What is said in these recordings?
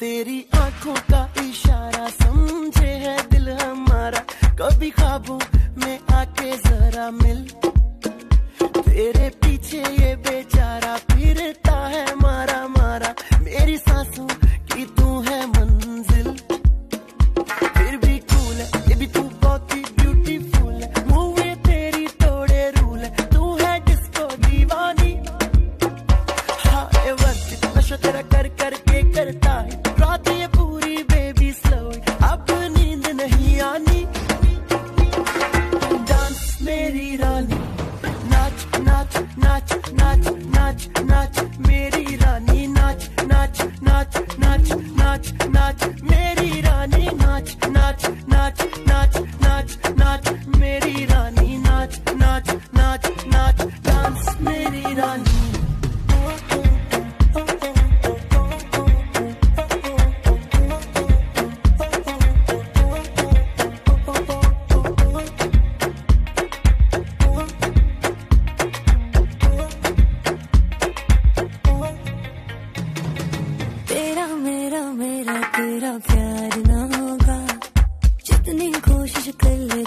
तेरी आँखों का इशारा समझे है दिल हमारा। कभी ख्वाबों में आके जरा मिल। तेरे पीछे ये बेचारा फिरता है मारा मारा। मेरी सांसों की तू है मंजिल। फिर भी कूल है, ये भी तू बहुत ही ब्यूटीफुल है। मुँह तेरी तोड़े रूल है, तू है डिस्को दीवानी। हाँ ये वर्क नशा तेरा कर नाच नाच नाच नाच नाच मेरी रानी नाच नाच नाच नाच नाच नाच मेरी रानी नाच नाच नाच नाच नाच नाच मेरी रानी नाच नाच नाच नाच डांस मेरी रानी तेरा प्यार ना होगा। जितनी कोशिश कर ले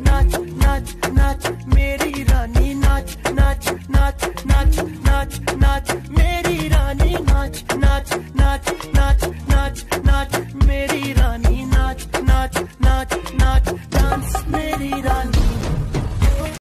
नाच नाच नाच मेरी रानी नाच नाच नाच नाच नाच नाच मेरी रानी नाच नाच नाच नाच नाच नाच मेरी रानी नाच नाच नाच